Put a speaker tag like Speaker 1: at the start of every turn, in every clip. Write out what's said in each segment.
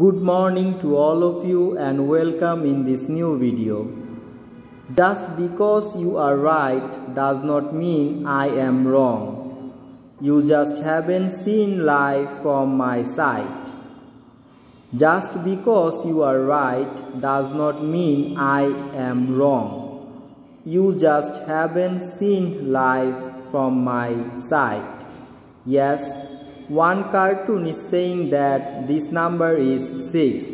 Speaker 1: Good morning to all of you and welcome in this new video. Just because you are right does not mean I am wrong. You just haven't seen life from my side. Just because you are right does not mean I am wrong. You just haven't seen life from my side. Yes, one cartoon is saying that this number is 6,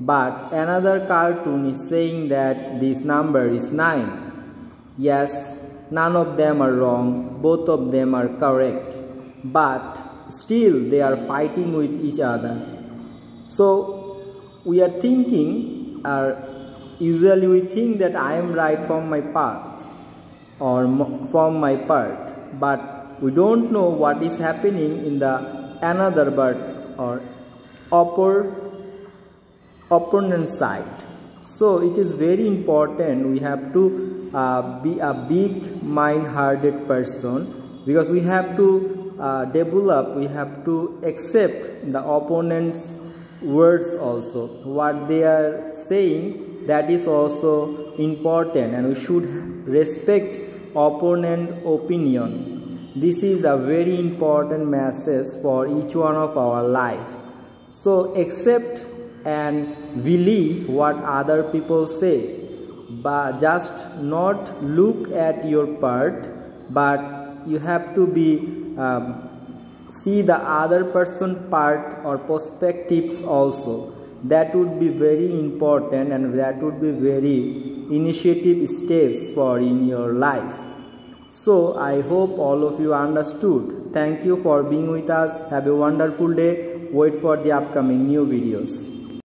Speaker 1: but another cartoon is saying that this number is 9. Yes, none of them are wrong, both of them are correct, but still they are fighting with each other. So we are thinking, or usually we think that I am right from my part or from my part, but we don't know what is happening in the another but or upper opponent side. So it is very important we have to uh, be a big mind-hearted person because we have to uh, develop we have to accept the opponent's words also. What they are saying that is also important and we should respect opponent opinion this is a very important message for each one of our life. So accept and believe what other people say. But just not look at your part, but you have to be um, see the other person part or perspectives also. That would be very important and that would be very initiative steps for in your life. So I hope all of you understood. Thank you for being with us. Have a wonderful day. Wait for the upcoming new videos.